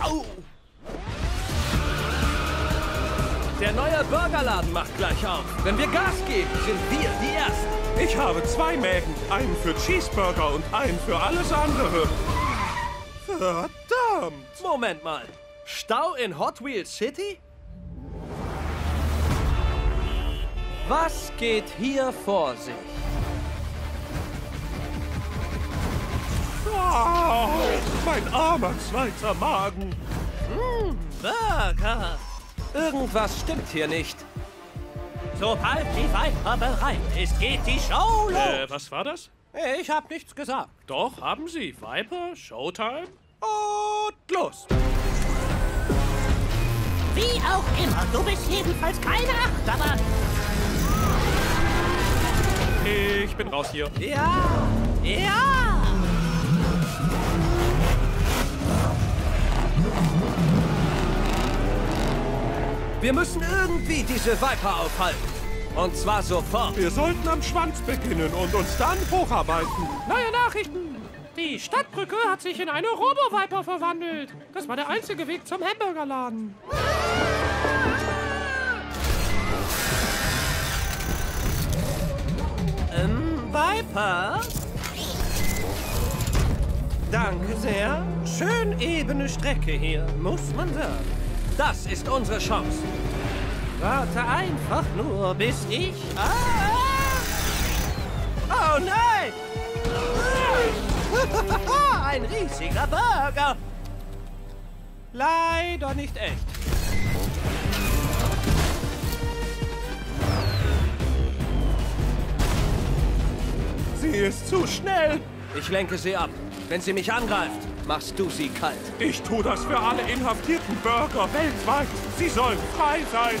Au! Der neue Burgerladen macht gleich auf. Wenn wir Gas geben, sind wir die Ersten. Ich habe zwei Mägen. Einen für Cheeseburger und einen für alles andere. Verdammt! Moment mal. Stau in Hot Wheels City? Was geht hier vor sich? Oh, mein armer zweiter Magen. Mmh, Burger. Irgendwas stimmt hier nicht. Sobald die Viper bereit ist, geht die Show los. Äh, was war das? Ich hab nichts gesagt. Doch, haben Sie. Viper, Showtime und los. Wie auch immer, du bist jedenfalls keine Achterbahn. Ich bin raus hier. Ja, ja. Wir müssen irgendwie diese Viper aufhalten. Und zwar sofort. Wir sollten am Schwanz beginnen und uns dann hocharbeiten. Neue Nachrichten! Die Stadtbrücke hat sich in eine Robo-Viper verwandelt. Das war der einzige Weg zum Hamburgerladen. Ähm, Viper? Danke sehr. Schön ebene Strecke hier, muss man sagen. Das ist unsere Chance. Warte einfach nur, bis ich... Ah! Oh nein! Ein riesiger Burger! Leider nicht echt. Sie ist zu schnell. Ich lenke sie ab. Wenn sie mich angreift, machst du sie kalt. Ich tue das für alle inhaftierten Bürger weltweit. Sie sollen frei sein.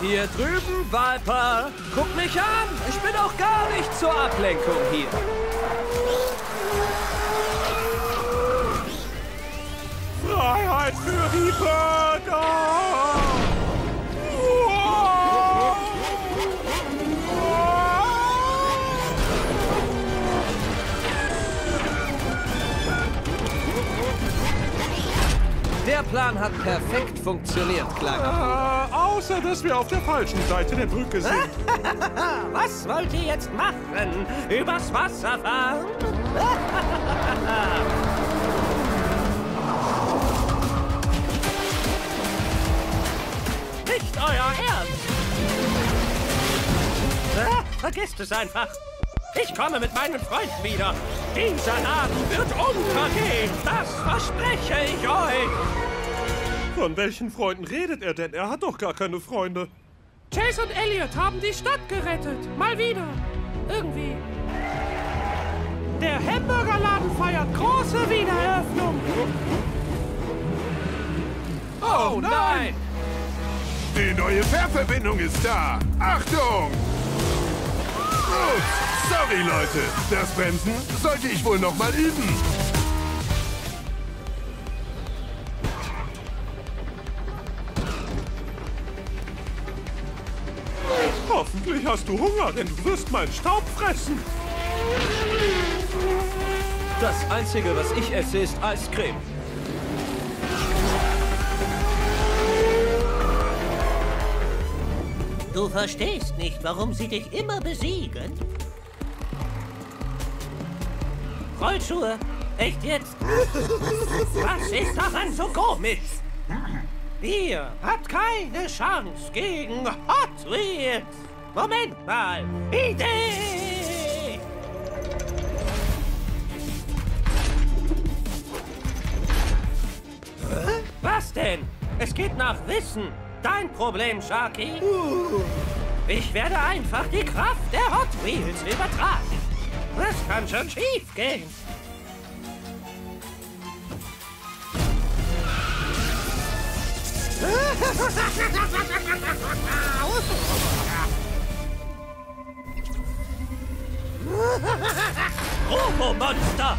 Hier drüben, Viper. Guck mich an. Ich bin auch gar nicht zur Ablenkung hier. Freiheit für die Bürger! Der Plan hat perfekt funktioniert, Kleiner. Äh, außer, dass wir auf der falschen Seite der Brücke sind. Was wollt ihr jetzt machen? Übers Wasser fahren? Nicht euer Ernst! Äh, vergesst es einfach. Ich komme mit meinen Freunden wieder. Dieser Laden wird untergehen. Das verspreche ich euch. Von welchen Freunden redet er denn? Er hat doch gar keine Freunde. Chase und Elliot haben die Stadt gerettet. Mal wieder. Irgendwie. Der Hamburgerladen feiert große Wiedereröffnung. Oh nein! Die neue Fährverbindung ist da. Achtung! Ups, sorry Leute. Das Bremsen sollte ich wohl noch mal üben. Hoffentlich hast du Hunger, denn du wirst meinen Staub fressen. Das Einzige, was ich esse, ist Eiscreme. Du verstehst nicht, warum sie dich immer besiegen? Rollschuhe? Echt jetzt? Was ist daran so komisch? Ihr habt keine Chance gegen Hot Wheels. Moment mal. Idee! Was denn? Es geht nach Wissen. Dein Problem, Sharky. Ich werde einfach die Kraft der Hot Wheels übertragen. Das kann schon schief gehen. オーマルスター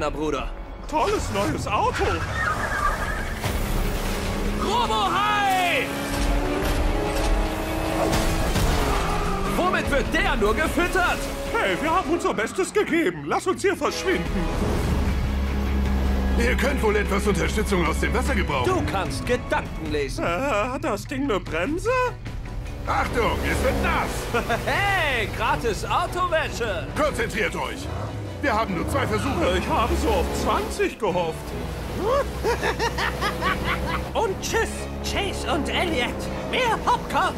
kleiner Bruder. Tolles neues Auto. Robo-Hai! Womit wird der nur gefüttert? Hey, wir haben unser Bestes gegeben. Lass uns hier verschwinden. Ihr könnt wohl etwas Unterstützung aus dem Wasser gebrauchen. Du kannst Gedanken lesen. Äh, hat das Ding eine Bremse? Achtung, es wird nass. Hey, gratis Autowäsche. Konzentriert euch. Wir haben nur zwei Versuche. Ich habe so auf 20 gehofft. Und tschüss, Chase und Elliot. Mehr Popcorn.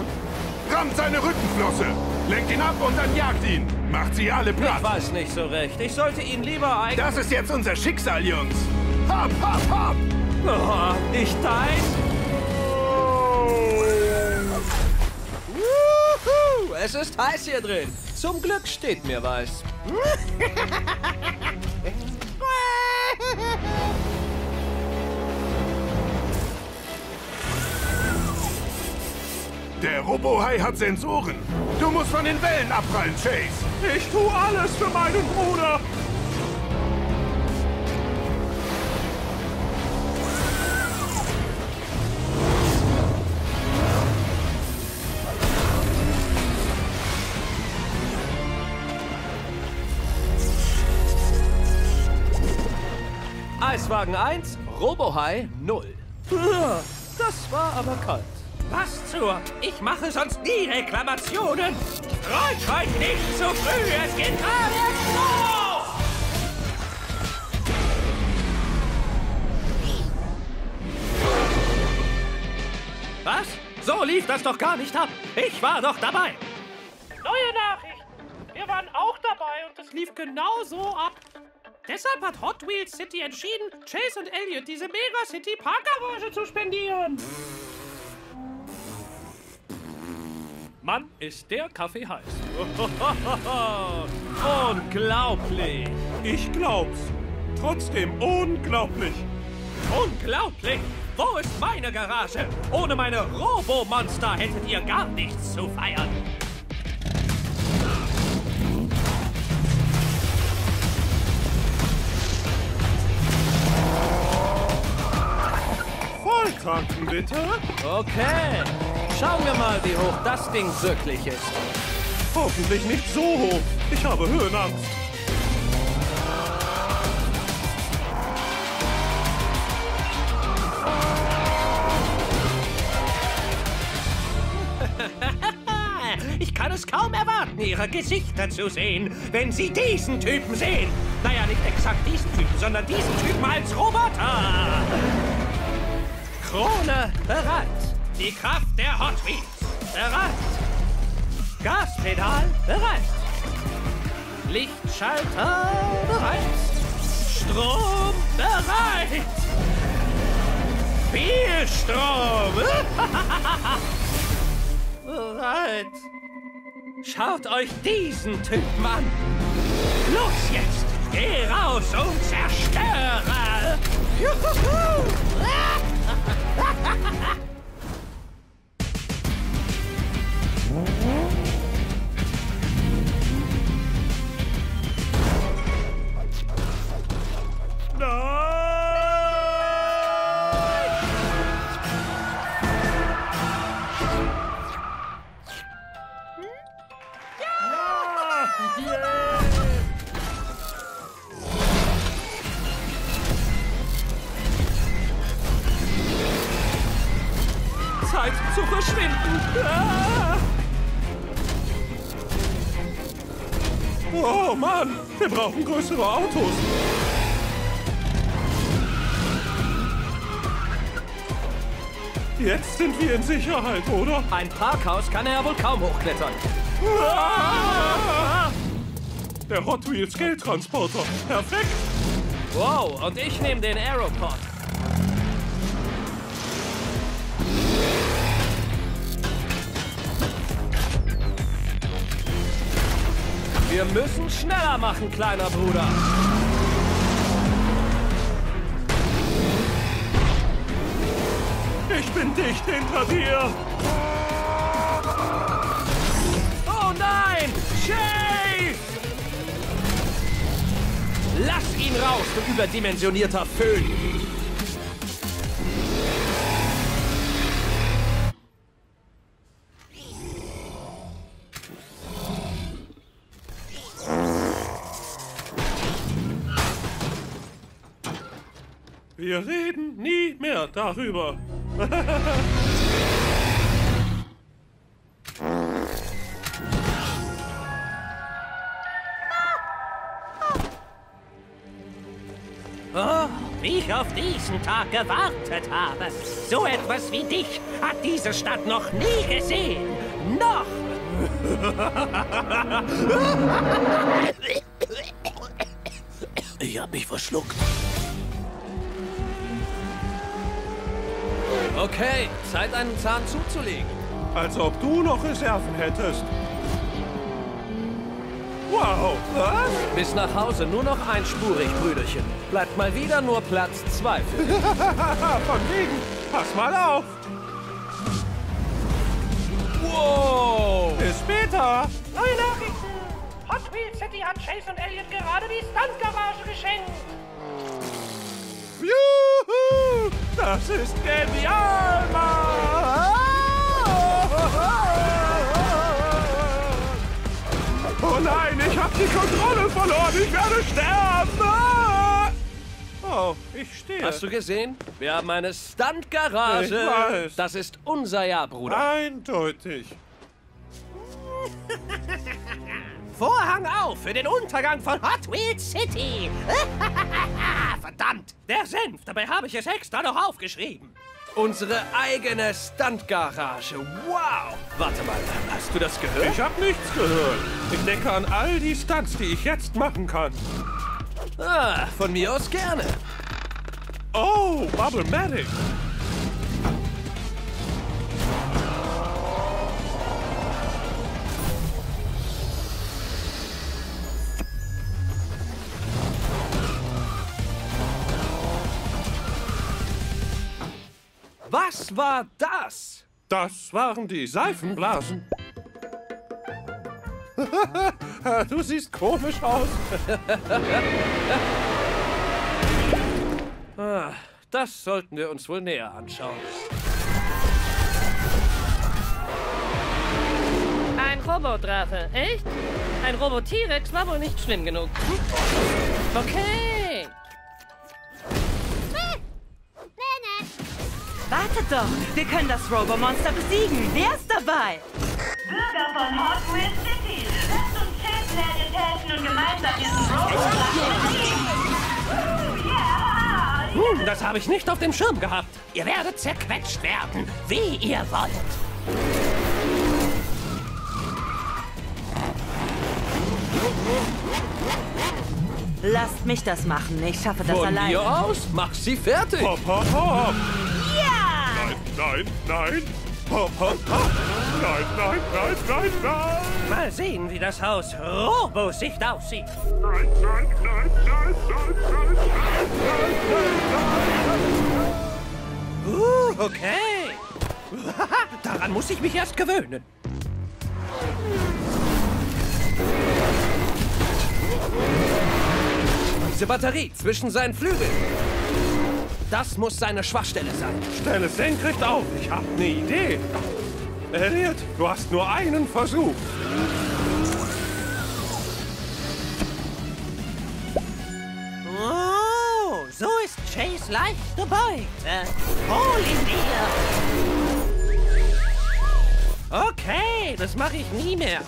Rammt seine Rückenflosse. Lenkt ihn ab und dann jagt ihn. Macht sie alle Ich platt. weiß nicht so recht. Ich sollte ihn lieber eigentlich... Das ist jetzt unser Schicksal, Jungs. Hopp, hopp, hopp. Oh, ich dein... Wuhu, es ist heiß hier drin. Zum Glück steht mir was. Der Robohai hat Sensoren. Du musst von den Wellen abprallen, Chase. Ich tue alles für meinen Bruder. Eiswagen 1, Robohai 0. Uah, Das war aber kalt. Was zur? Ich mache sonst nie Reklamationen. Freut euch nicht zu früh, es geht gerade los! Was? So lief das doch gar nicht ab. Ich war doch dabei. Neue Nachricht. Wir waren auch dabei und es lief genau so ab. Deshalb hat Hot Wheels City entschieden, Chase und Elliot diese Mega City Parkgarage zu spendieren. Mann, ist der Kaffee heiß. Unglaublich. Ich glaub's. Trotzdem unglaublich. Unglaublich! Wo ist meine Garage? Ohne meine Robo-Monster hättet ihr gar nichts zu feiern. Volltanken, bitte. Okay. Schauen wir mal, wie hoch das Ding wirklich ist. Hoffentlich nicht so hoch. Ich habe Höhenangst. Ich kann es kaum erwarten, ihre Gesichter zu sehen, wenn sie diesen Typen sehen. Naja, nicht exakt diesen Typen, sondern diesen Typen als Roboter. Krone bereit. Die Kraft der Hot Wheels bereit. Gaspedal bereit. Lichtschalter bereit. Strom bereit. Viel Strom. bereit. Schaut euch diesen Typen an. Los jetzt. Geh raus und zerstöre. Juhu. no! Zeit zu verschwinden. Ah! Oh Mann, wir brauchen größere Autos. Jetzt sind wir in Sicherheit, oder? Ein Parkhaus kann er ja wohl kaum hochklettern. Ah! Der Hot Wheels Geldtransporter. Perfekt. Wow, und ich nehme den Aeropod. Wir müssen schneller machen, kleiner Bruder. Ich bin dicht hinter dir. Oh nein! Chase! Lass ihn raus, du überdimensionierter Föhn! Wir reden nie mehr darüber. Oh, wie ich auf diesen Tag gewartet habe. So etwas wie dich hat diese Stadt noch nie gesehen. Noch! Ich hab mich verschluckt. Okay, Zeit einen Zahn zuzulegen. Als ob du noch Reserven hättest. Wow, was? Bis nach Hause nur noch einspurig, Brüderchen. Bleibt mal wieder nur Platz zwei für dich. Von wegen. Pass mal auf. Wow! Bis später. Neue Nachrichten! Hot Wheels City hat Chase und Elliot gerade die Stuntgarage geschenkt. Juhu! Das ist genial, Mann! Oh nein, ich habe die Kontrolle verloren. Ich werde sterben. Ah! Oh, ich stehe. Hast du gesehen? Wir haben eine Stunt-Garage. Das ist unser Jahr, Bruder. Eindeutig. Vorhang auf für den Untergang von Hot Wheels City! Verdammt! Der Senf, dabei habe ich es extra noch aufgeschrieben. Unsere eigene Stunt-Garage. Wow! Warte mal, hast du das gehört? Ich habe nichts gehört. Ich denke an all die Stunts, die ich jetzt machen kann. Ah, von mir aus gerne. Oh, Bubble-Matic. Was war das? Das waren die Seifenblasen. du siehst komisch aus. Ah, das sollten wir uns wohl näher anschauen. Ein Robodrache, echt? Ein Robot-T-Rex war wohl nicht schlimm genug. Okay. Wartet doch, wir können das Robo-Monster besiegen. Wer ist dabei? Bürger von Hot Wheels City, lasst uns Chase Elliot helfen und gemeinsam diesen Roboter Ja! Hm, das habe ich nicht auf dem Schirm gehabt. Ihr werdet zerquetscht werden, wie ihr wollt. Lasst mich das machen. Ich schaffe das Von alleine. mir aus, mach sie fertig. Hopp, hopp, hopp. Nein, nein, nein. Hopp, hopp, hopp. Nein, nein, nein, nein, nein. Mal sehen, wie das Haus Robo-Sicht aussieht. Nein, nein, nein, nein, nein, nein, nein, nein. Uh, okay. Daran muss ich mich erst gewöhnen. Diese Batterie zwischen seinen Flügeln. Das muss seine Schwachstelle sein. Stell es senkrecht auf. Ich hab ne Idee. Elliot, du hast nur einen Versuch. Oh, so ist Chase leichte Beute. Hol ihn dir. Okay, das mache ich nie mehr.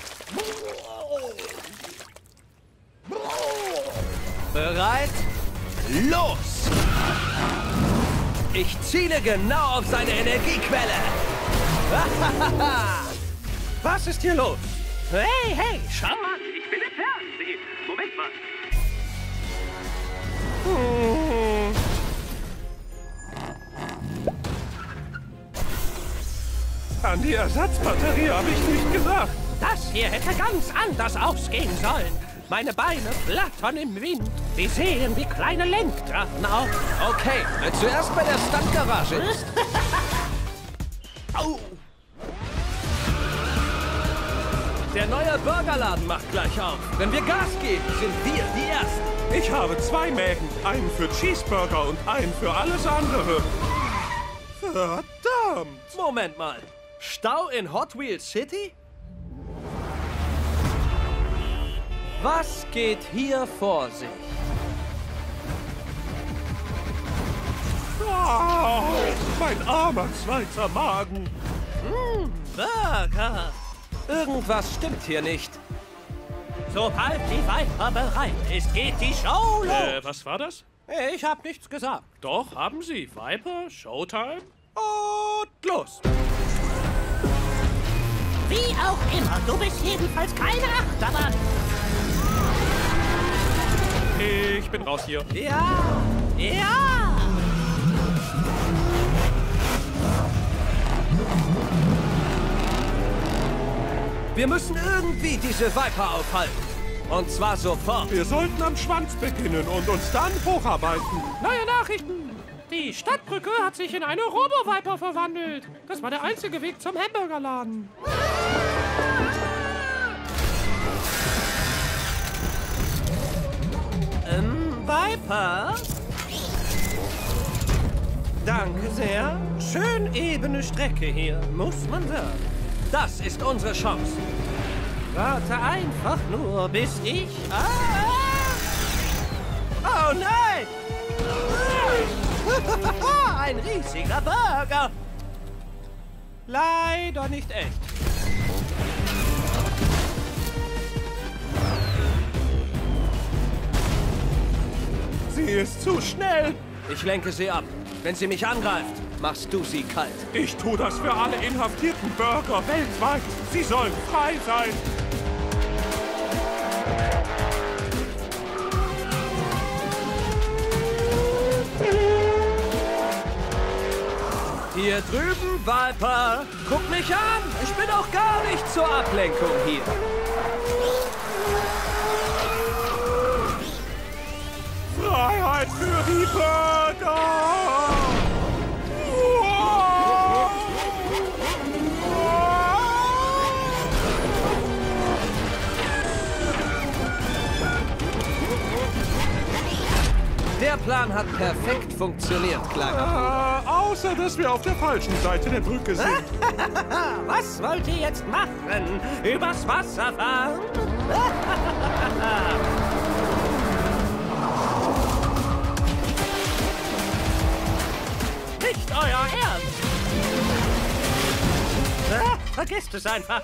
Bereit? Los! Ich ziele genau auf seine Energiequelle. Was ist hier los? Hey, hey, schau mal, ich bin im Fernsehen. Moment mal. An die Ersatzbatterie habe ich nicht gedacht. Das hier hätte ganz anders ausgehen sollen. Meine Beine flattern im Wind. Sie sehen wie kleine Lenkdrachen aus. Okay, wer zuerst bei der Stunt-Garage ist. Au! Der neue Burgerladen macht gleich auf. Wenn wir Gas geben, sind wir die Ersten. Ich habe zwei Mägen. Einen für Cheeseburger und einen für alles andere. Verdammt! Moment mal. Stau in Hot Wheels City? Was geht hier vor sich? Ah, mein armer zweiter Magen. Burger. Irgendwas stimmt hier nicht. Sobald die Viper bereit ist, geht die Show los. Äh, was war das? Ich hab nichts gesagt. Doch, haben Sie. Viper, Showtime? Und los. Wie auch immer, du bist jedenfalls keine Achterbahn. Ich bin raus hier. Ja, ja. Wir müssen irgendwie diese Viper aufhalten. Und zwar sofort. Wir sollten am Schwanz beginnen und uns dann hocharbeiten. Neue Nachrichten. Die Stadtbrücke hat sich in eine Robo-Viper verwandelt. Das war der einzige Weg zum Hamburgerladen. Ähm, Viper? Danke sehr. Schön ebene Strecke hier, muss man sagen. Das ist unsere Chance. Warte einfach nur, bis ich... Ah! Oh nein! Ein riesiger Burger! Leider nicht echt. Sie ist zu schnell. Ich lenke sie ab. Wenn sie mich angreift, machst du sie kalt. Ich tue das für alle inhaftierten Bürger weltweit. Sie sollen frei sein. Hier drüben, Viper. Guck mich an. Ich bin auch gar nicht zur Ablenkung hier. Freiheit für die Bürger! Der Plan hat perfekt funktioniert, Kleiner. Äh, außer, dass wir auf der falschen Seite der Brücke sind. Was wollt ihr jetzt machen? Übers Wasser fahren? euer Ernst! Ah, vergesst es einfach.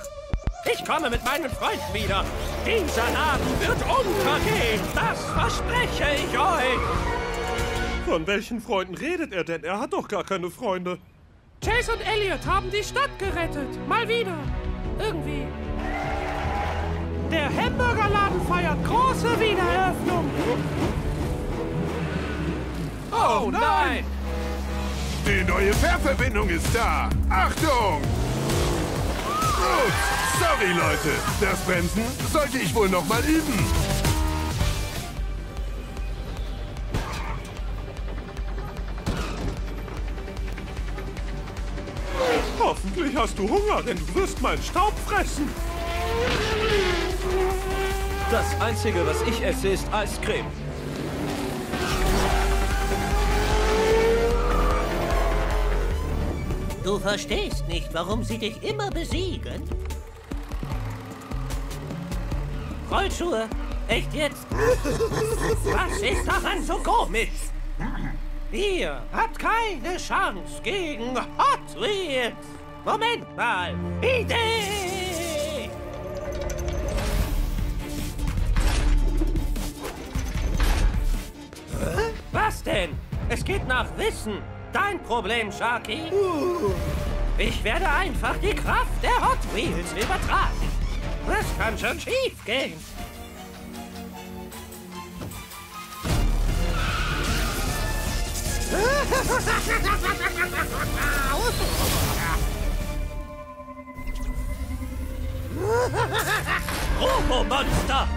Ich komme mit meinen Freunden wieder. Dieser Laden wird untergehen. Das verspreche ich euch. Von welchen Freunden redet er denn? Er hat doch gar keine Freunde. Chase und Elliot haben die Stadt gerettet. Mal wieder. Irgendwie. Der Hamburgerladen feiert große Wiedereröffnung. Oh nein! Die neue Fährverbindung ist da. Achtung! Gut. Sorry, Leute. Das Bremsen sollte ich wohl noch mal üben. Hoffentlich hast du Hunger, denn du wirst meinen Staub fressen. Das Einzige, was ich esse, ist Eiscreme. Du verstehst nicht, warum sie dich immer besiegen? Rollschuhe? Echt jetzt? Was ist daran so komisch? Ihr habt keine Chance gegen Hot Wheels. Moment mal. Idee! Was denn? Es geht nach Wissen. Dein Problem, Sharky. Ich werde einfach die Kraft der Hot Wheels übertragen. Das kann schon schief gehen. Robo-Monster!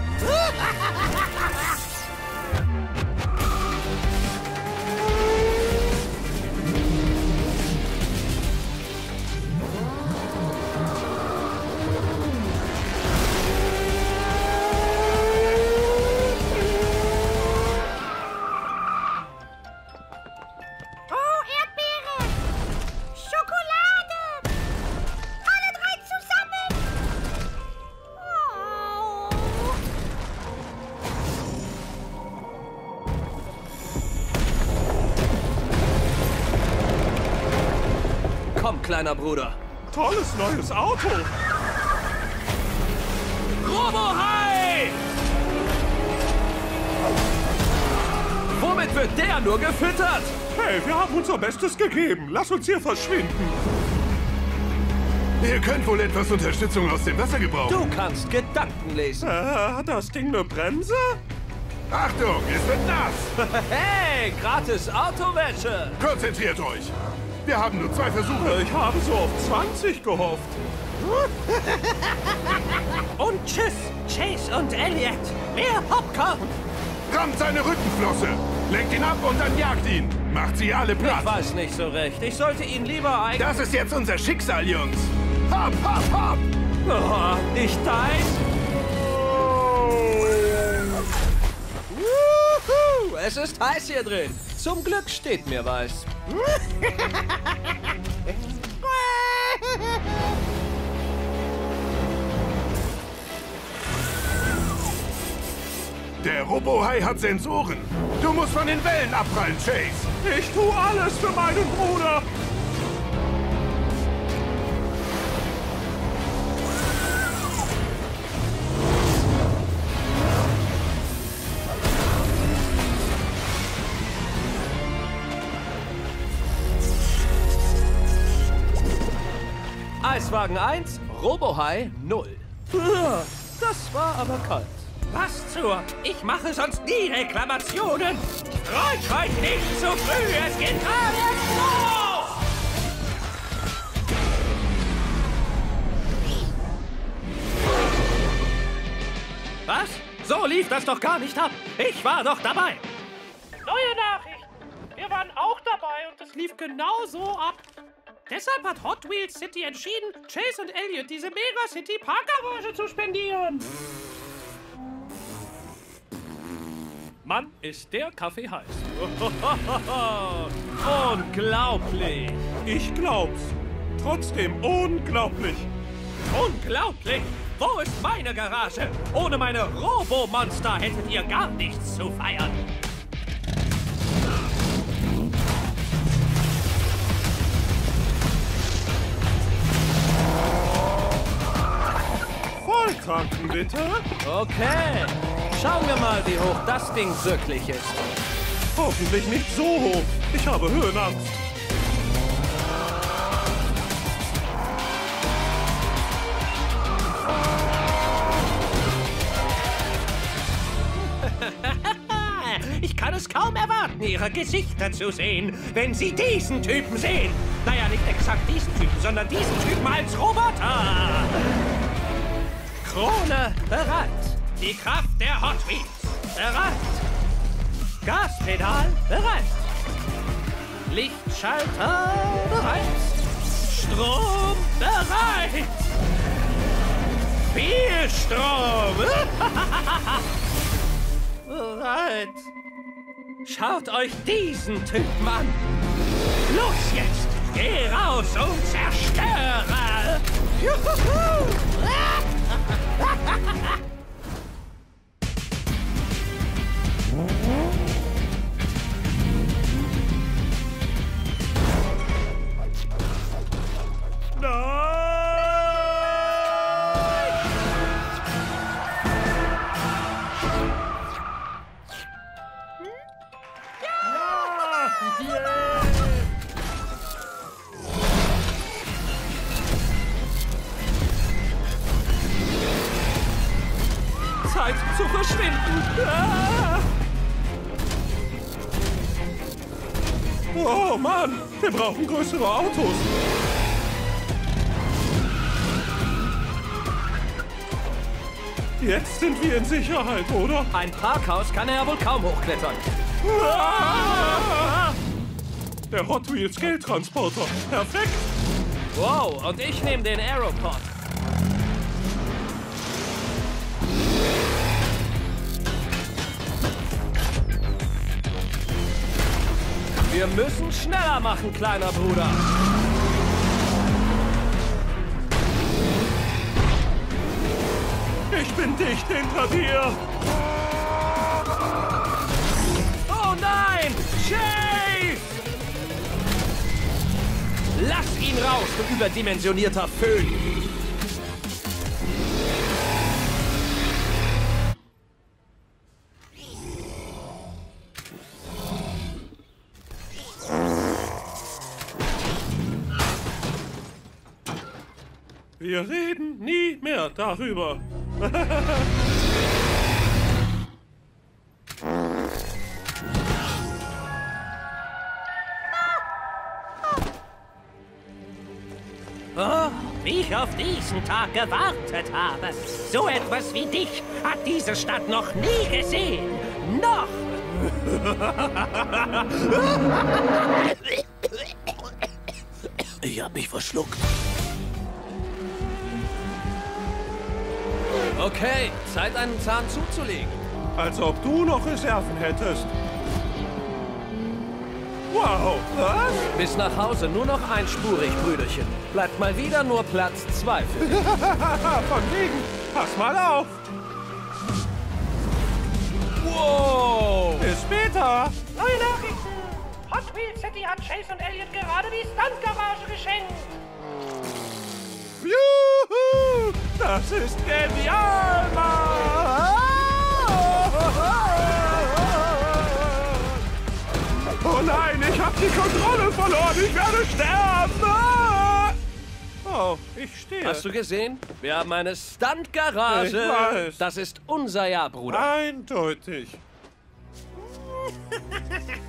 Kleiner Bruder. Tolles neues Auto. Robo-Hai! Womit wird der nur gefüttert? Hey, wir haben unser Bestes gegeben. Lass uns hier verschwinden. Ihr könnt wohl etwas Unterstützung aus dem Wasser gebrauchen. Du kannst Gedanken lesen. Äh, hat das Ding eine Bremse? Achtung, es wird nass. Hey, gratis Autowäsche. Konzentriert euch. Wir haben nur zwei Versuche. Ich habe so auf 20 gehofft. Und tschüss, Chase und Elliot. Mehr Popcorn. Rammt seine Rückenflosse. Lenkt ihn ab und dann jagt ihn. Macht sie alle Ich platt. weiß nicht so recht. Ich sollte ihn lieber eigentlich... Das ist jetzt unser Schicksal, Jungs. Hopp, hopp, hopp. Oh, nicht dein? Wuhu, es ist heiß hier drin. Zum Glück steht mir was. Der Robohai hat Sensoren. Du musst von den Wellen abprallen, Chase. Ich tue alles für meinen Bruder. Eiswagen 1, Robohai 0. Uah, Das war aber kalt. Was zur? Ich mache sonst nie Reklamationen. Freut euch nicht zu früh, es geht gerade erst los! Was? So lief das doch gar nicht ab. Ich war doch dabei. Neue Nachricht. Wir waren auch dabei und es lief genau so ab. Deshalb hat Hot Wheels City entschieden, Chase und Elliot diese Mega City Parkgarage zu spendieren. Mann, ist der Kaffee heiß. Unglaublich. Ich glaub's. Trotzdem unglaublich. Unglaublich! Wo ist meine Garage? Ohne meine Robo-Monster hättet ihr gar nichts zu feiern. Volltanken, bitte. Okay. Schauen wir mal, wie hoch das Ding wirklich ist. Hoffentlich nicht so hoch. Ich habe Höhenangst. Ich kann es kaum erwarten, ihre Gesichter zu sehen, wenn sie diesen Typen sehen. Naja, nicht exakt diesen Typen, sondern diesen Typen als Roboter. Krone bereit. Die Kraft der Hot Wheels bereit. Gaspedal bereit. Lichtschalter bereit. Strom bereit. Viel Strom. bereit. Schaut euch diesen Typen an. Los jetzt. Geh raus und zerstöre. Juhu. no! Zeit zu verschwinden. Ah! Oh Mann, wir brauchen größere Autos. Jetzt sind wir in Sicherheit, oder? Ein Parkhaus kann er ja wohl kaum hochklettern. Ah! Der Hot Wheels Geldtransporter. Perfekt. Wow, und ich nehme den Aeropod. Wir müssen schneller machen, kleiner Bruder. Ich bin dicht hinter dir. Oh nein! Chase! Lass ihn raus, du überdimensionierter Föhn! Wir reden nie mehr darüber. Oh, wie ich auf diesen Tag gewartet habe. So etwas wie dich hat diese Stadt noch nie gesehen. Noch! Ich hab mich verschluckt. Okay, Zeit einen Zahn zuzulegen. Als ob du noch Reserven hättest. Wow, was? Bis nach Hause nur noch einspurig, Brüderchen. Bleibt mal wieder nur Platz zwei für dich. Von wegen. Pass mal auf. Wow! Bis später. Neue Nachrichten! Hot Wheels City hat Chase und Elliot gerade die Stuntgarage geschenkt. Juhu! Das ist genial, Mann! Oh nein, ich habe die Kontrolle verloren. Ich werde sterben. Oh, ich stehe. Hast du gesehen? Wir haben eine Stunt-Garage. Das ist unser Jahr, Bruder. Eindeutig.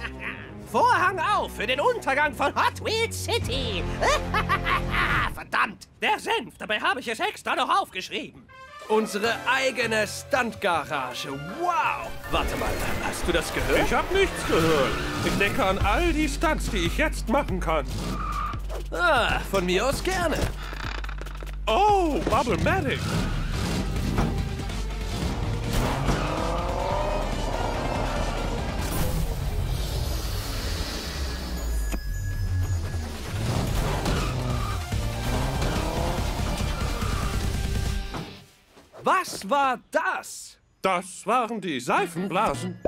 Vorhang auf für den Untergang von Hot Wheels City. Verdammt, der Senf, dabei habe ich es extra noch aufgeschrieben. Unsere eigene Stunt-Garage. Wow! Warte mal, hast du das gehört? Ich habe nichts gehört. Ich denke an all die Stunts, die ich jetzt machen kann. Ah, von mir aus gerne. Oh, Bubble-Matic. Was war das? Das waren die Seifenblasen.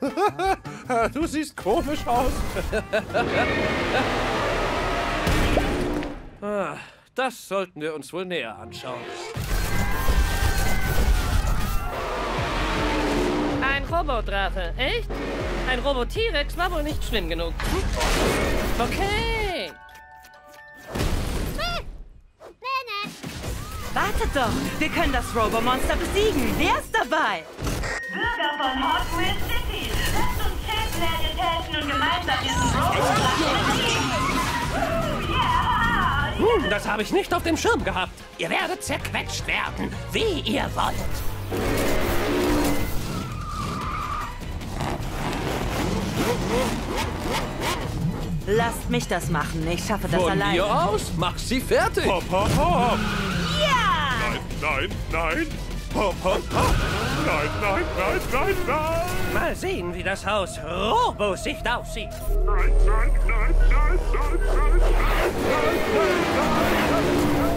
du siehst komisch aus. Ah, das sollten wir uns wohl näher anschauen. Ein Robodrache, echt? Ein Robot-T-Rex war wohl nicht schlimm genug. Hm? Okay. Wartet doch! Wir können das Robomonster besiegen! Wer ist dabei? Bürger von Hot Wheels City, lasst uns Chase Elliot helfen und gemeinsam diesen Ja! Hm, das habe ich nicht auf dem Schirm gehabt. Ihr werdet zerquetscht werden, wie ihr wollt. Lasst mich das machen. Ich schaffe das Von allein. mir aus, mach sie fertig. Hopp, hopp, hopp. Nein, nein. Hopp, hopp, hopp. Nein, nein, nein, nein, nein. Mal sehen, wie das Haus Robo-Sicht aussieht. Nein, nein, nein, nein, nein, nein, nein, nein.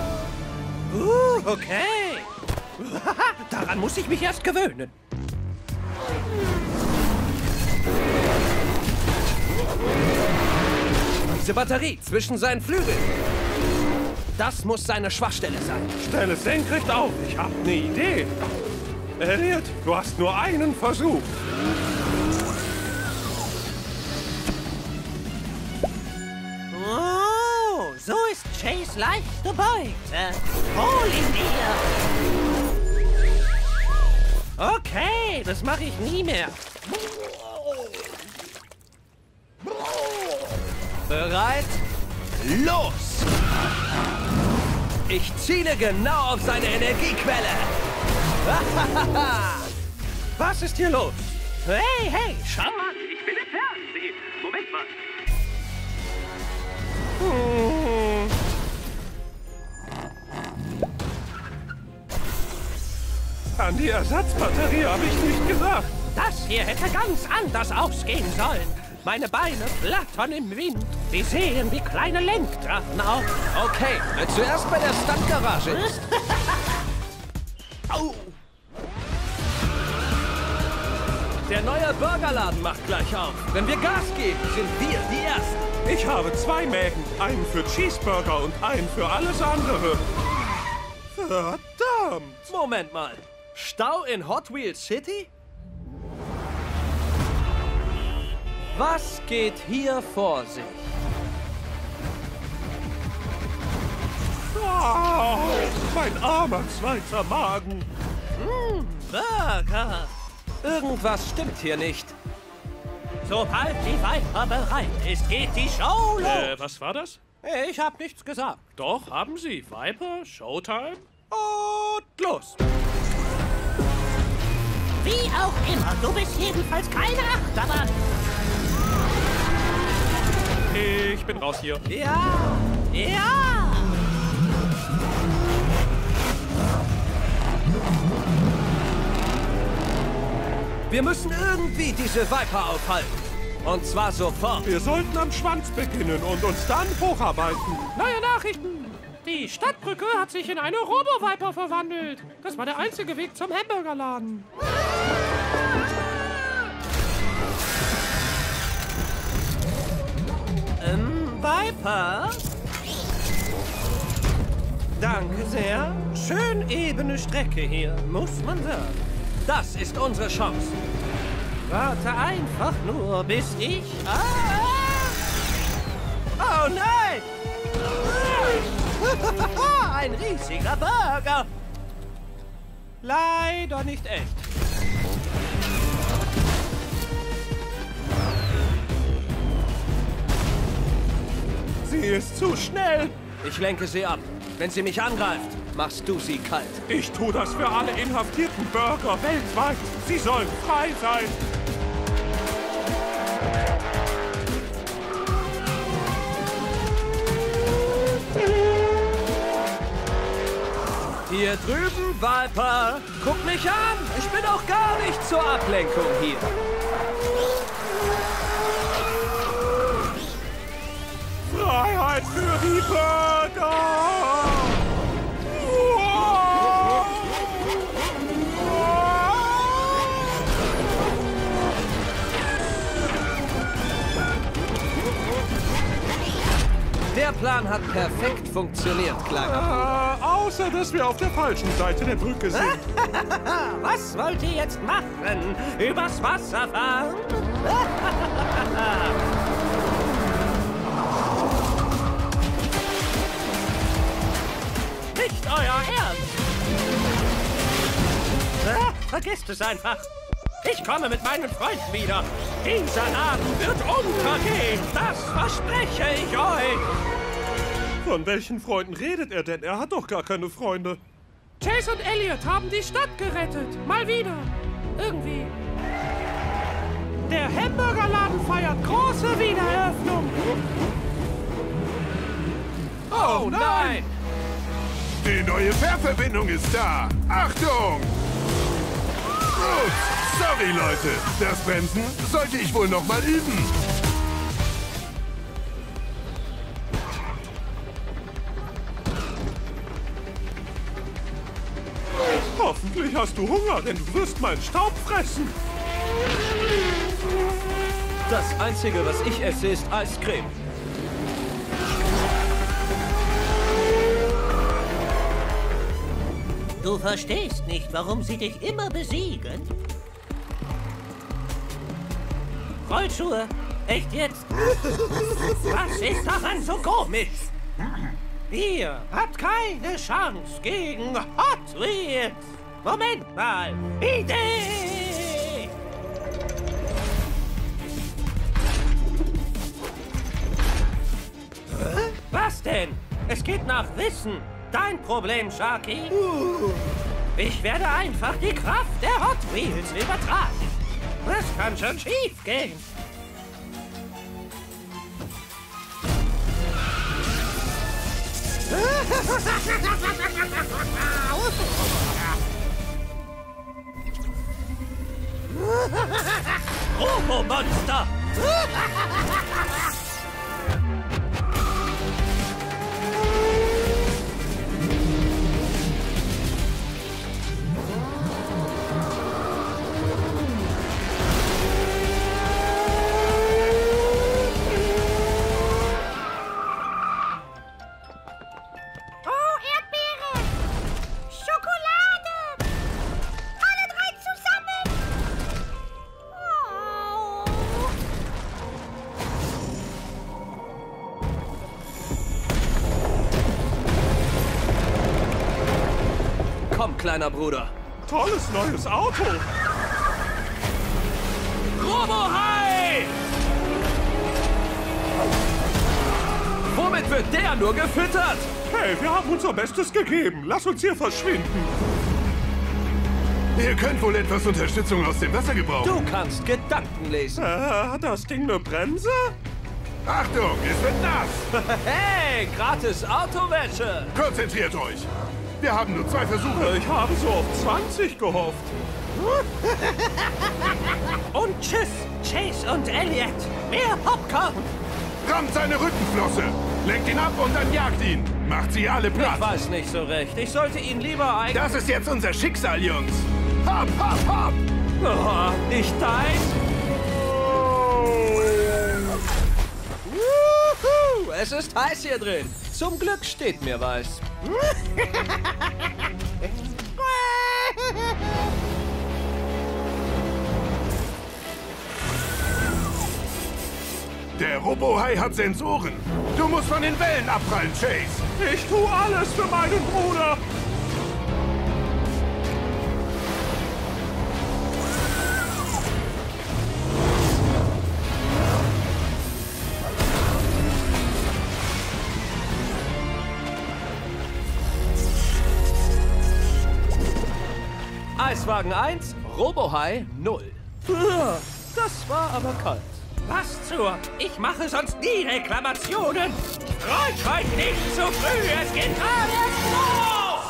Uh, okay. Daran muss ich mich erst gewöhnen. Diese Batterie zwischen seinen Flügeln. Das muss seine Schwachstelle sein. Stell es senkrecht auf. Ich hab ne Idee. Elliot, du hast nur einen Versuch. Oh, so ist Chase leichte Beute. Hol ihn dir. Okay, das mache ich nie mehr. Bereit? Los! Ich ziele genau auf seine Energiequelle. Was ist hier los? Hey, hey, schau mal, ich bin im Fernsehen. Moment mal. An die Ersatzbatterie habe ich nicht gedacht. Das hier hätte ganz anders ausgehen sollen. Meine Beine flattern im Wind. Sie sehen wie kleine Lenkdrachen aus. Okay, wer zuerst bei der Stunt-Garage ist. Au! Der Der neue Burgerladen macht gleich auf. Wenn wir Gas geben, sind wir die Ersten. Ich habe zwei Mägen. Einen für Cheeseburger und einen für alles andere. Verdammt! Moment mal. Stau in Hot Wheels City? Was geht hier vor sich? Ah, mein armer zweiter Magen. Burger. Irgendwas stimmt hier nicht. Sobald die Viper bereit ist, geht die Show los. Äh, was war das? Ich hab nichts gesagt. Doch, haben Sie. Viper, Showtime? Und los. Wie auch immer, du bist jedenfalls keine Achterbahn. Ich bin raus hier. Ja, ja. Wir müssen irgendwie diese Viper aufhalten. Und zwar sofort. Wir sollten am Schwanz beginnen und uns dann hocharbeiten. Neue Nachrichten. Die Stadtbrücke hat sich in eine Robo-Viper verwandelt. Das war der einzige Weg zum Hamburgerladen. Viper? Danke sehr. Schön ebene Strecke hier, muss man sagen. Das ist unsere Chance. Warte einfach nur, bis ich... Ah! Oh nein! Ein riesiger Burger! Leider nicht echt. Sie ist zu schnell. Ich lenke sie ab. Wenn sie mich angreift, machst du sie kalt. Ich tue das für alle inhaftierten Bürger weltweit. Sie sollen frei sein. Hier drüben, Viper. Guck mich an. Ich bin auch gar nicht zur Ablenkung hier. Freiheit für die Bürger! Der Plan hat perfekt funktioniert, Kleiner. Äh, außer, dass wir auf der falschen Seite der Brücke sind. Was wollt ihr jetzt machen? Übers Wasser fahren? euer Ernst! Äh, vergesst es einfach. Ich komme mit meinen Freunden wieder. Dieser Laden wird untergehen. Das verspreche ich euch. Von welchen Freunden redet er denn? Er hat doch gar keine Freunde. Chase und Elliot haben die Stadt gerettet. Mal wieder. Irgendwie. Der Hamburgerladen feiert große Wiedereröffnung. Oh nein! Die neue Fährverbindung ist da. Achtung! Gut, sorry Leute. Das Bremsen sollte ich wohl noch mal üben. Hoffentlich hast du Hunger, denn du wirst meinen Staub fressen. Das Einzige, was ich esse, ist Eiscreme. Du verstehst nicht, warum sie dich immer besiegen? Rollschuhe? Echt jetzt? Was ist daran so komisch? Ihr habt keine Chance gegen Hot Wheels. Moment mal. Idee! Was denn? Es geht nach Wissen. Dein Problem, Sharky. Ich werde einfach die Kraft der Hot Wheels übertragen. Das kann schon schief gehen. Robo-Monster! Kleiner Bruder. Tolles neues Auto. Robo-Hai! Womit wird der nur gefüttert? Hey, wir haben unser Bestes gegeben. Lass uns hier verschwinden. Ihr könnt wohl etwas Unterstützung aus dem Wasser gebrauchen. Du kannst Gedanken lesen. Äh, hat das Ding eine Bremse? Achtung, es wird nass. Hey, gratis Autowäsche. Konzentriert euch. Wir haben nur zwei Versuche. Ich habe so auf 20 gehofft. Und tschüss, Chase und Elliot. Mehr Popcorn. Rammt seine Rückenflosse. Lenkt ihn ab und dann jagt ihn. Macht sie alle Ich platt. weiß nicht so recht. Ich sollte ihn lieber eigentlich... Das ist jetzt unser Schicksal, Jungs. Hopp, hopp, hopp. Oh, nicht dein? Wuhu, es ist heiß hier drin. Zum Glück steht mir was. Der Robohai hat Sensoren. Du musst von den Wellen abprallen, Chase. Ich tue alles für meinen Bruder. Eiswagen 1, Robohai 0. Uah, Das war aber kalt. Was zur? Ich mache sonst nie Reklamationen. Freut euch nicht zu früh, es geht gerade los!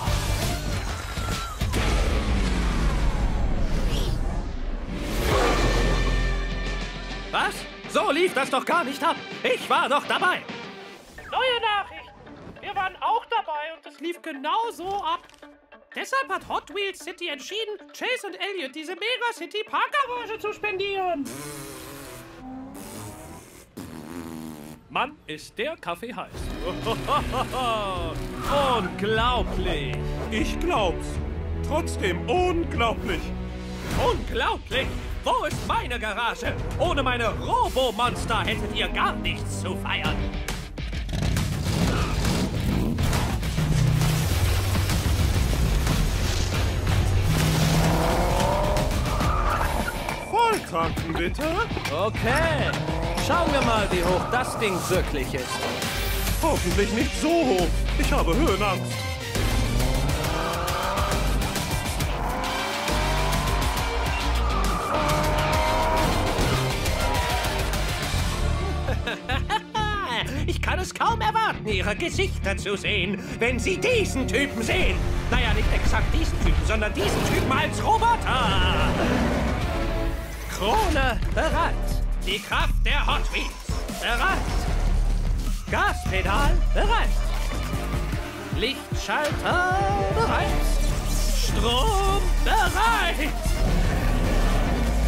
Was? So lief das doch gar nicht ab. Ich war doch dabei. Neue Nachricht. Wir waren auch dabei und es lief genau so ab. Deshalb hat Hot Wheels City entschieden, Chase und Elliot diese Mega City Parkgarage zu spendieren. Mann, ist der Kaffee heiß. Unglaublich. Ich glaub's. Trotzdem unglaublich. Unglaublich! Wo ist meine Garage? Ohne meine Robo-Monster hättet ihr gar nichts zu feiern. Volltanken, bitte. Okay. Schauen wir mal, wie hoch das Ding wirklich ist. Hoffentlich nicht so hoch. Ich habe Höhenangst. Ich kann es kaum erwarten, ihre Gesichter zu sehen, wenn sie diesen Typen sehen. Naja, nicht exakt diesen Typen, sondern diesen Typen als Roboter. Krone bereit. Die Kraft der Hot Wheels bereit. Gaspedal bereit. Lichtschalter bereit. Strom bereit.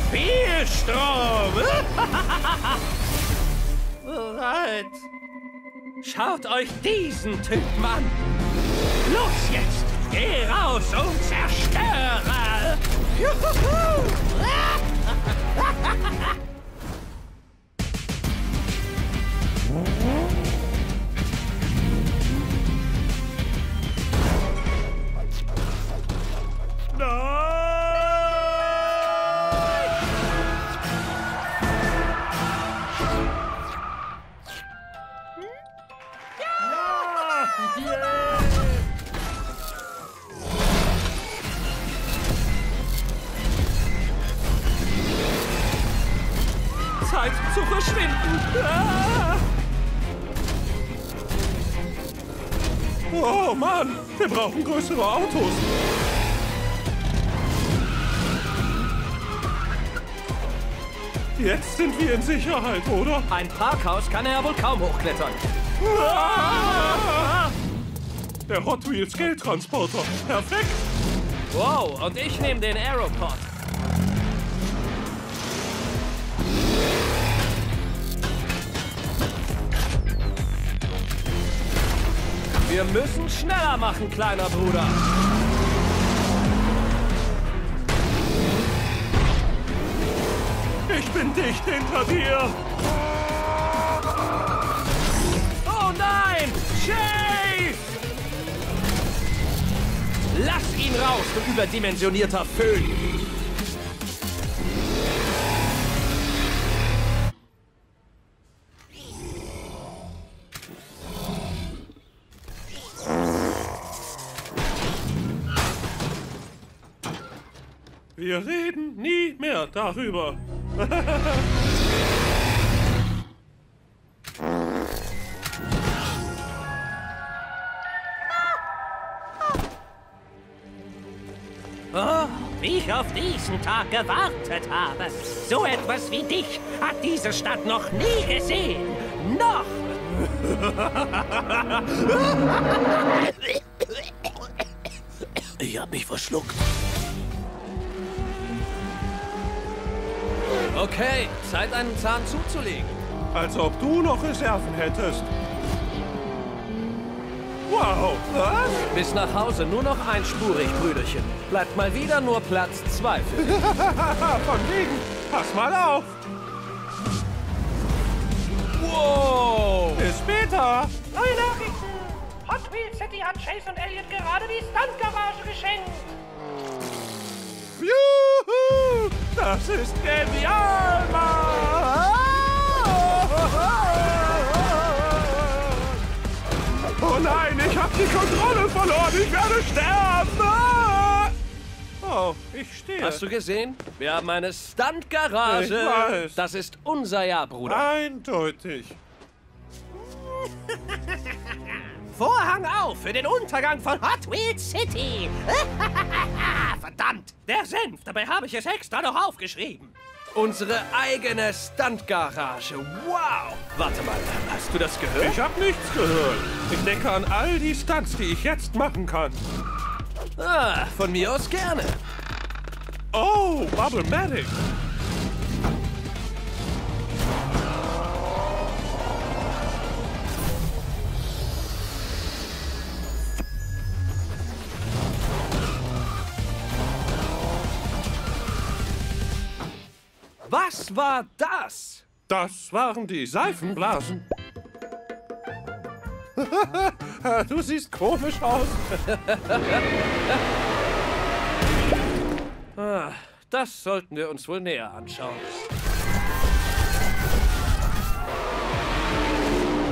Viel Strom. bereit. Schaut euch diesen Typen an. Los jetzt. Geh raus und zerstöre. Juhu. no! Zeit zu verschwinden. Ah! Oh Mann, wir brauchen größere Autos. Jetzt sind wir in Sicherheit, oder? Ein Parkhaus kann er ja wohl kaum hochklettern. Ah! Der Hot Wheels Geldtransporter. Perfekt. Wow, und ich nehme den Aeropod. Wir müssen schneller machen, kleiner Bruder. Ich bin dicht hinter dir. Oh nein! Chase! Lass ihn raus, du überdimensionierter Föhn! Wir reden nie mehr darüber. Oh, wie ich auf diesen Tag gewartet habe. So etwas wie dich hat diese Stadt noch nie gesehen. Noch! Ich hab mich verschluckt. Okay, Zeit einen Zahn zuzulegen. Als ob du noch Reserven hättest. Wow, was? Bis nach Hause nur noch einspurig, Brüderchen. Bleibt mal wieder nur Platz zwei für dich. Von wegen. Pass mal auf. Wow! Bis später. Neue Nachrichten! Hot Wheels City hat Chase und Elliot gerade die Stuntgarage geschenkt. Juhu! Das ist genial, Mann! Oh nein, ich habe die Kontrolle verloren. Ich werde sterben. Oh, ich stehe. Hast du gesehen? Wir haben eine Stuntgarage. Ich weiß. Das ist unser Jahr, Bruder. Eindeutig. Vorhang auf für den Untergang von Hot Wheels City! Verdammt! Der Senf, dabei habe ich es extra noch aufgeschrieben. Unsere eigene Stuntgarage. Wow! Warte mal, hast du das gehört? Ich habe nichts gehört. Ich denke an all die Stunts, die ich jetzt machen kann. Ah, von mir aus gerne. Oh, Bubble-Matic. Was war das? Das waren die Seifenblasen. du siehst komisch aus. Ah, das sollten wir uns wohl näher anschauen.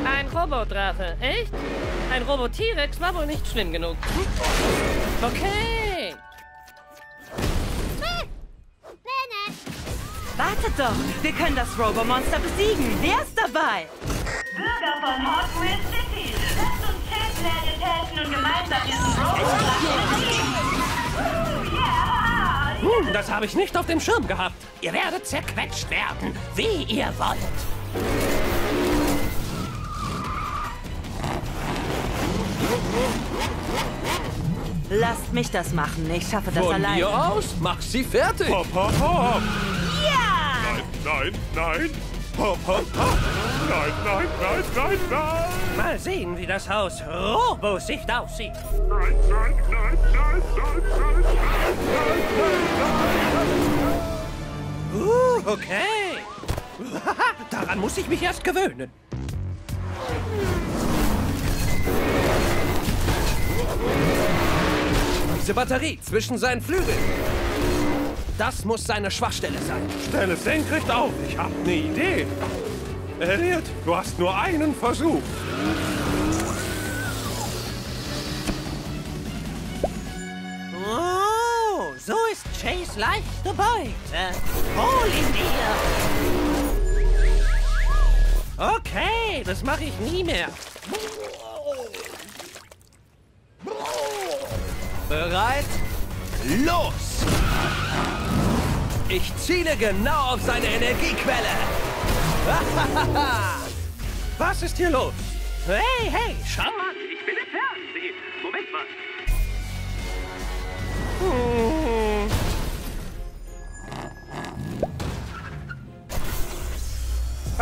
Ein Robodrache, echt? Ein Robot-T-Rex war wohl nicht schlimm genug. Okay. Wartet doch! Wir können das Robomonster besiegen. Wer ist dabei? Bürger von Hot Wheels City, lasst uns Chase Elliot helfen und gemeinsam diesen Roboter Ja! Hm, das habe ich nicht auf dem Schirm gehabt. Ihr werdet zerquetscht werden, wie ihr wollt. Lasst mich das machen. Ich schaffe das Von alleine. mir aus, mach sie fertig. Hopp, hopp, hopp. Nein, nein. Hopp, hopp, hopp. Nein, nein, nein, nein, nein. Mal sehen, wie das Haus Robo-Sicht aussieht. Nein, nein, nein, nein, nein, nein, nein, nein. Uh, okay. Daran muss ich mich erst gewöhnen. Diese Batterie zwischen seinen Flügeln. Das muss seine Schwachstelle sein. Stell es senkrecht auf. Ich hab ne Idee. Elliot, du hast nur einen Versuch. Oh, so ist Chase leichte Beute. Hol ihn dir. Okay, das mache ich nie mehr. Bereit? Los! Ich ziele genau auf seine Energiequelle. Was ist hier los? Hey, hey, schau mal, ich bin im Fernsehen. Moment mal.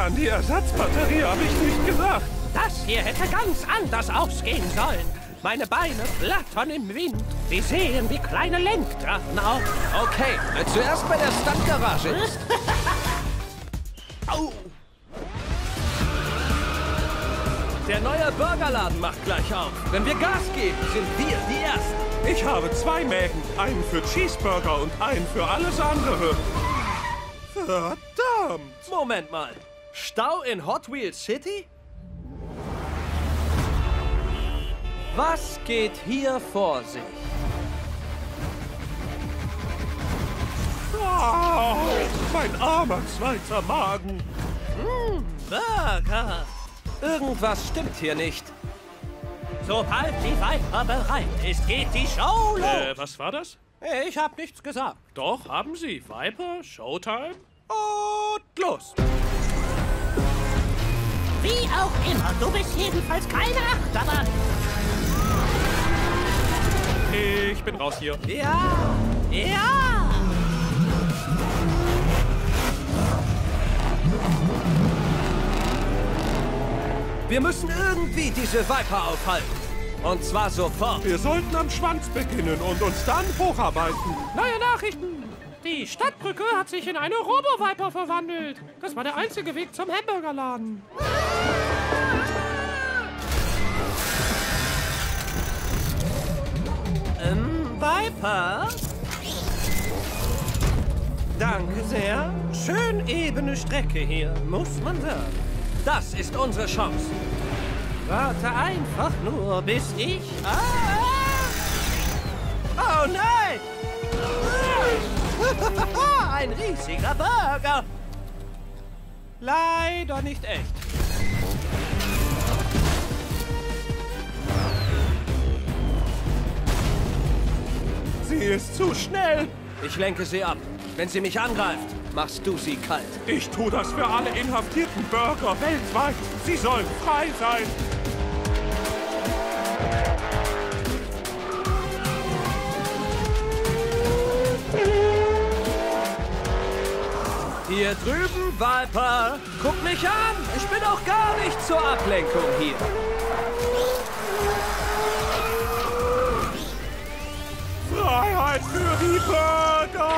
An die Ersatzbatterie habe ich nicht gedacht. Das hier hätte ganz anders ausgehen sollen. Meine Beine flattern im Wind. Sie sehen wie kleine Lenkdrachen aus. Okay, wer zuerst bei der Stuntgarage ist. Au! Der neue Burgerladen macht gleich auf. Wenn wir Gas geben, sind wir die Ersten. Ich habe zwei Mägen. Einen für Cheeseburger und einen für alles andere. Verdammt! Moment mal. Stau in Hot Wheels City? Was geht hier vor sich? Oh, mein armer zweiter Magen. Burger. Irgendwas stimmt hier nicht. Sobald die Viper bereit ist, geht die Show los. Äh, was war das? Ich hab nichts gesagt. Doch, haben Sie. Viper, Showtime? Und los. Wie auch immer, du bist jedenfalls keine Achterbahn. Ich bin raus hier. Ja. Ja! Wir müssen irgendwie diese Viper aufhalten. Und zwar sofort. Wir sollten am Schwanz beginnen und uns dann hocharbeiten. Neue Nachrichten. Die Stadtbrücke hat sich in eine Robo-Viper verwandelt. Das war der einzige Weg zum Hamburgerladen. Ähm, Viper? Danke sehr. Schön ebene Strecke hier, muss man sagen. Das ist unsere Chance. Warte einfach nur, bis ich... Ah! Oh nein! Ein riesiger Burger! Leider nicht echt. Sie ist zu schnell. Ich lenke sie ab. Wenn sie mich angreift, machst du sie kalt. Ich tue das für alle inhaftierten Bürger weltweit. Sie sollen frei sein. Hier drüben, Viper. Guck mich an. Ich bin auch gar nicht zur Ablenkung hier. Freiheit für die Bürger!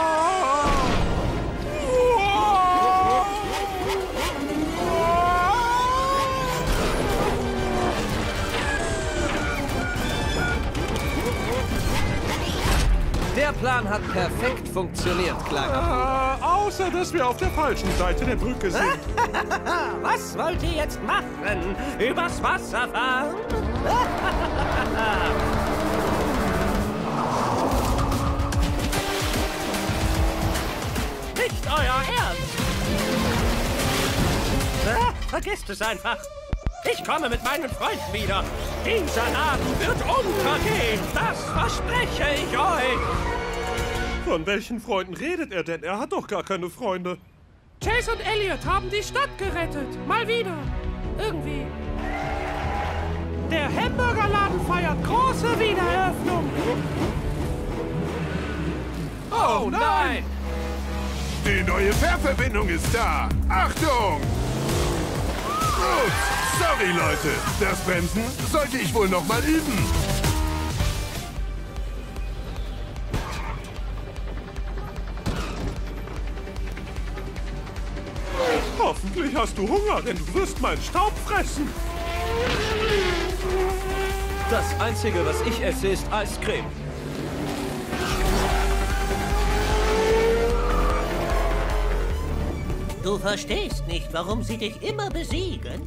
Der Plan hat perfekt funktioniert, Kleiner. Äh, außer, dass wir auf der falschen Seite der Brücke sind. Was wollt ihr jetzt machen? Übers Wasser fahren? Nicht euer Ernst! Äh, vergesst es einfach. Ich komme mit meinen Freunden wieder. Dieser Laden wird untergehen. Das verspreche ich euch. Von welchen Freunden redet er denn? Er hat doch gar keine Freunde. Chase und Elliot haben die Stadt gerettet. Mal wieder. Irgendwie. Der Hamburgerladen feiert große Wiedereröffnung. Oh nein! Die neue Fährverbindung ist da. Achtung! Gut, sorry Leute. Das Bremsen sollte ich wohl noch mal üben. Hoffentlich hast du Hunger, denn du wirst meinen Staub fressen. Das Einzige, was ich esse, ist Eiscreme. Du verstehst nicht, warum sie dich immer besiegen?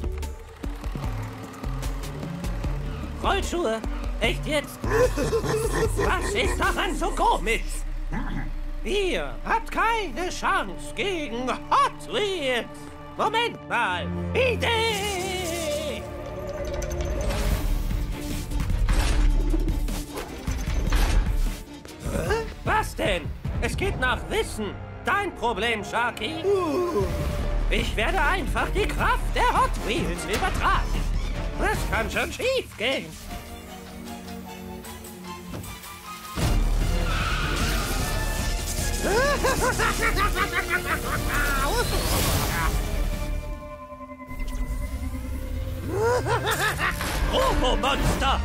Rollschuhe? Echt jetzt? Was ist daran so komisch? Ihr habt keine Chance gegen Hot Wheels. Moment mal. Idee! Was denn? Es geht nach Wissen. Dein Problem, Sharky. Ich werde einfach die Kraft der Hot Wheels übertragen. Das kann schon schief gehen. Robo-Monster!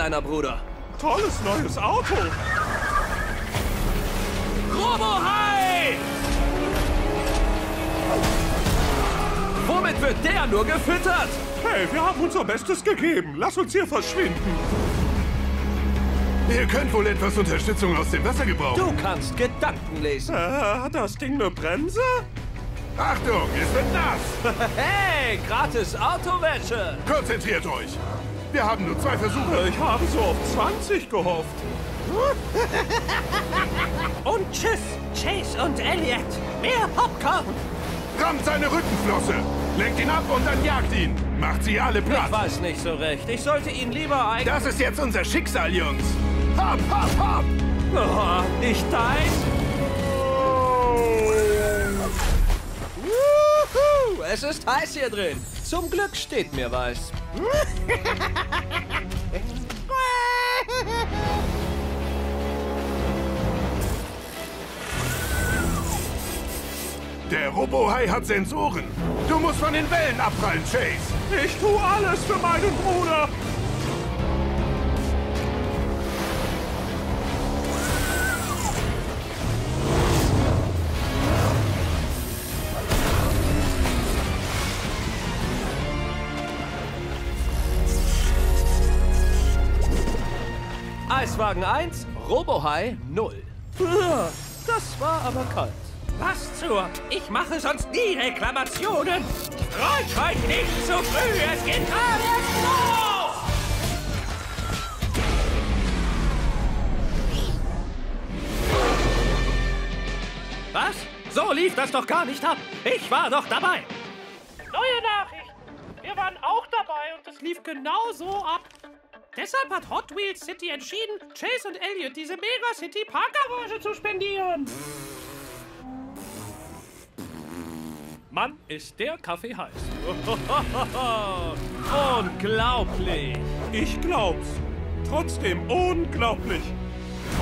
Kleiner Bruder. Tolles neues Auto. Robo-Hai! Womit wird der nur gefüttert? Hey, wir haben unser Bestes gegeben. Lass uns hier verschwinden. Ihr könnt wohl etwas Unterstützung aus dem Wasser gebrauchen. Du kannst Gedanken lesen. Äh, hat das Ding eine Bremse? Achtung, es wird nass. Hey, gratis Autowäsche. Konzentriert euch. Wir haben nur zwei Versuche. Ich habe so auf 20 gehofft. Und tschüss, Chase und Elliot. Mehr Popcorn. Rammt seine Rückenflosse. Lenkt ihn ab und dann jagt ihn. Macht sie alle Ich platt. weiß nicht so recht. Ich sollte ihn lieber eigentlich... Das ist jetzt unser Schicksal, Jungs. Hopp, hopp, hopp. Oh, nicht dein? Wuhu, es ist heiß hier drin. Zum Glück steht mir was. Der Robohai hat Sensoren. Du musst von den Wellen abprallen, Chase. Ich tue alles für meinen Bruder. Eiswagen 1, Robohai 0. Uah, Das war aber kalt. Was zur? Ich mache sonst nie Reklamationen. Freut euch nicht zu früh, es geht gerade los! Was? So lief das doch gar nicht ab. Ich war doch dabei. Neue Nachricht. Wir waren auch dabei und es lief genau so ab. Deshalb hat Hot Wheels City entschieden, Chase und Elliot diese Mega City Parkgarage zu spendieren. Mann, ist der Kaffee heiß. Unglaublich. Ich glaub's. Trotzdem unglaublich.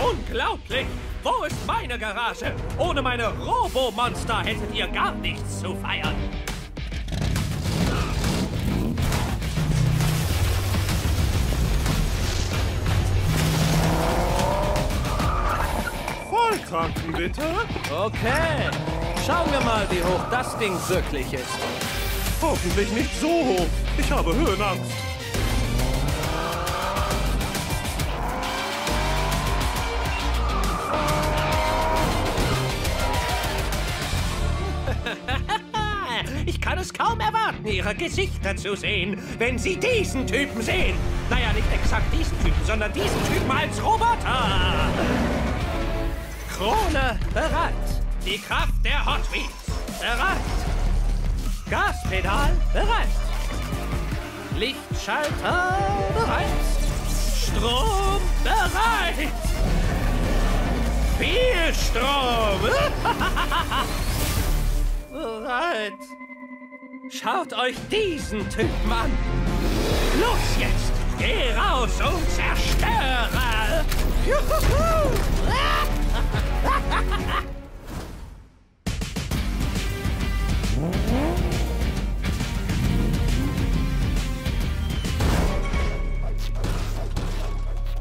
Unglaublich! Wo ist meine Garage? Ohne meine Robo-Monster hättet ihr gar nichts zu feiern. Volltanken, bitte. Okay. Schauen wir mal, wie hoch das Ding wirklich ist. Hoffentlich nicht so hoch. Ich habe Höhenangst. Ich kann es kaum erwarten, ihre Gesichter zu sehen, wenn sie diesen Typen sehen. Naja, nicht exakt diesen Typen, sondern diesen Typen als Roboter. Krone bereit. Die Kraft der Hot Wheels bereit. Gaspedal bereit. Lichtschalter bereit. Strom bereit. Viel Strom. bereit. Schaut euch diesen Typen an. Los jetzt. Geh raus und zerstöre. Juhu.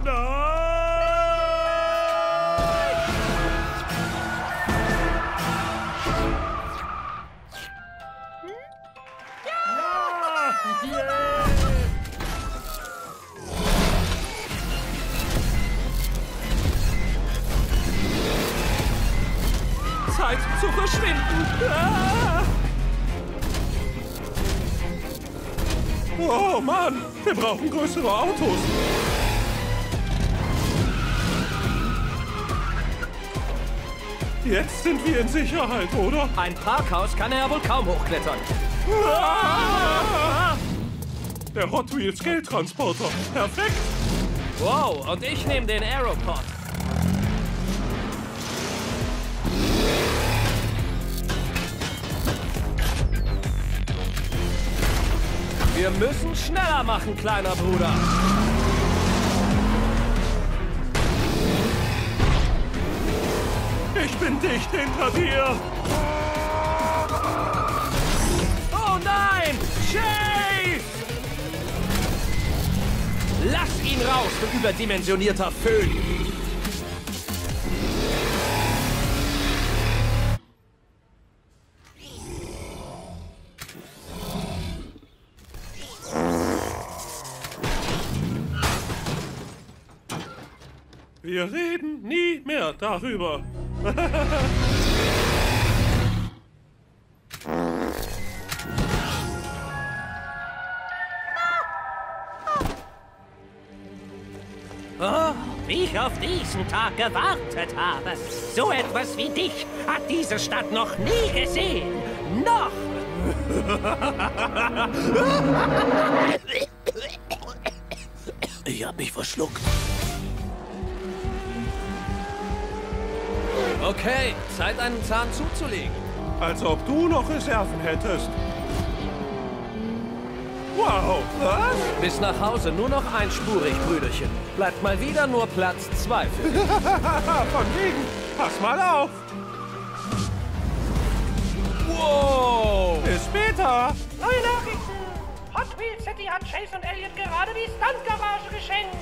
no! Zeit zu verschwinden. Ah! Oh Mann, wir brauchen größere Autos. Jetzt sind wir in Sicherheit, oder? Ein Parkhaus kann er ja wohl kaum hochklettern. Ah! Der Hot Wheels Geldtransporter. Perfekt. Wow, und ich nehme den Aeropod. Wir müssen schneller machen, kleiner Bruder. Ich bin dicht hinter dir. Oh nein! Chase! Lass ihn raus, du überdimensionierter Föhn! Wir reden nie mehr darüber. Oh, wie ich auf diesen Tag gewartet habe. So etwas wie dich hat diese Stadt noch nie gesehen. Noch! Ich hab mich verschluckt. Okay, Zeit einen Zahn zuzulegen. Als ob du noch Reserven hättest. Wow, was? Bis nach Hause nur noch einspurig, Brüderchen. Bleibt mal wieder nur Platz zwei für dich. Von wegen. Pass mal auf. Wow! Bis später. Neue Nachrichten! Hot Wheels City hat Chase und Elliot gerade die Stuntgarage geschenkt.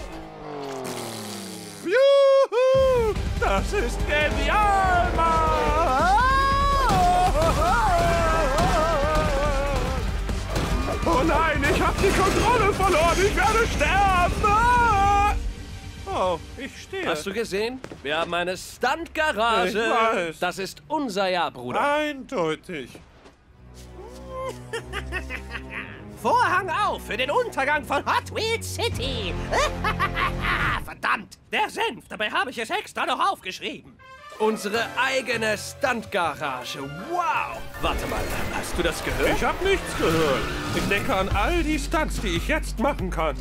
Juhu! Das ist genial, Mann! Oh nein, ich habe die Kontrolle verloren. Ich werde sterben. Ah! Oh, ich stehe. Hast du gesehen? Wir haben eine Stuntgarage. Das ist unser Jahr, Bruder. Eindeutig. Vorhang auf für den Untergang von Hot Wheels City. Verdammt, der Senf, dabei habe ich es extra noch aufgeschrieben. Unsere eigene Stuntgarage. Wow! Warte mal, hast du das gehört? Ich habe nichts gehört. Ich denke an all die Stunts, die ich jetzt machen kann.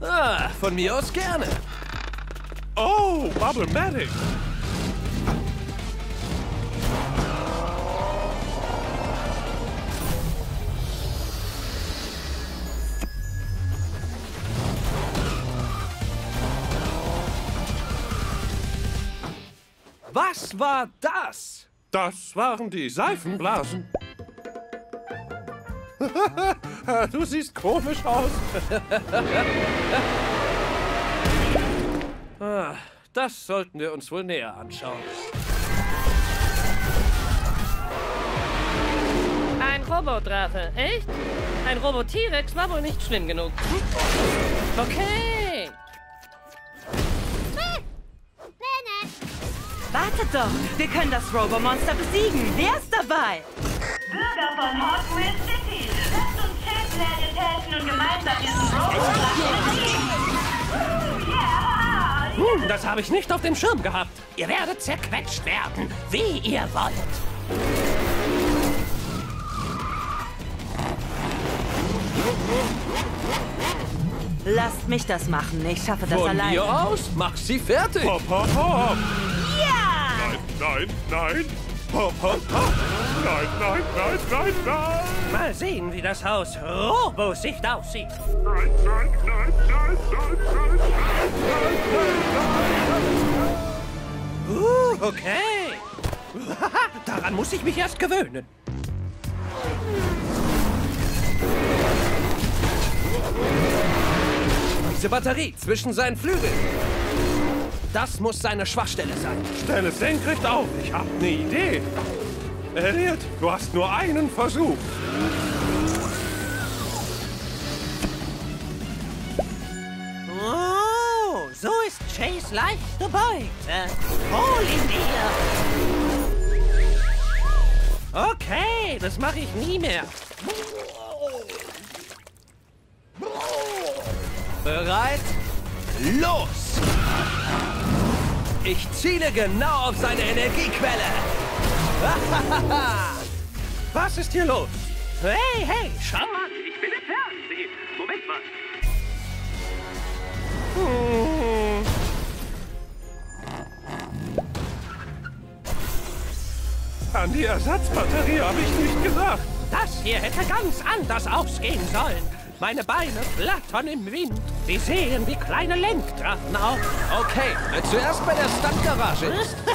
Ah, von mir aus gerne. Oh, Bubble-Matic. Was war das? Das waren die Seifenblasen. du siehst komisch aus. Ah, das sollten wir uns wohl näher anschauen. Ein Robodrache, echt? Ein Robot-T-Rex war wohl nicht schlimm genug. Okay. Wartet doch! Wir können das Robomonster besiegen. Wer ist dabei? Bürger von Hot Wheels City, lasst uns Chase Elliot helfen und gemeinsam diesen Roboter Ja! Hm, das habe ich nicht auf dem Schirm gehabt. Ihr werdet zerquetscht werden, wie ihr wollt. Lasst mich das machen. Ich schaffe das Von alleine. mir aus, mach sie fertig. Hopp, hopp, hopp. Nein, nein. Hopp, hopp, hopp. Nein, nein, nein, nein, nein. Mal sehen, wie das Haus Robo-Sicht aussieht. Nein, nein, nein, nein, nein, nein, nein, nein. Uh, okay. Daran muss ich mich erst gewöhnen. Diese Batterie zwischen seinen Flügeln. Das muss seine Schwachstelle sein. Stell es senkrecht auf. Ich hab ne Idee. Elliot, du hast nur einen Versuch. Oh, so ist Chase leichte Beute. Hol ihn dir. Okay, das mache ich nie mehr. Bereit? Los! Ich ziele genau auf seine Energiequelle. Was ist hier los? Hey, hey, schau mal, ich bin im Fernsehen. Moment mal. An die Ersatzbatterie habe ich nicht gedacht. Das hier hätte ganz anders ausgehen sollen. Meine Beine flattern im Wind. Sie sehen wie kleine Lenkdrachen aus. Okay, zuerst bei der Stuntgarage.